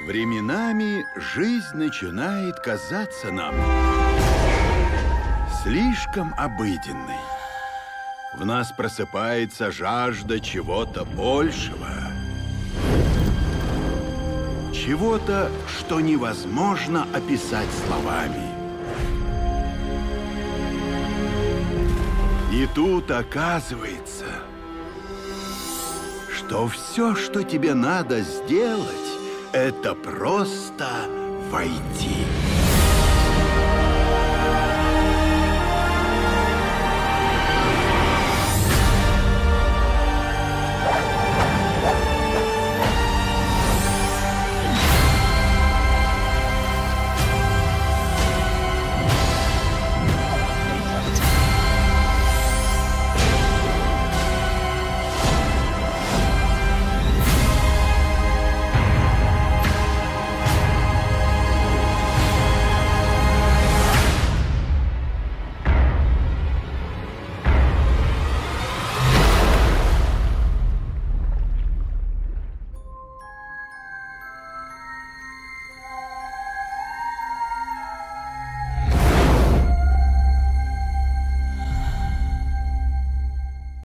Временами жизнь начинает казаться нам слишком обыденной. В нас просыпается жажда чего-то большего. Чего-то, что невозможно описать словами. И тут оказывается, что все, что тебе надо сделать, это просто войти.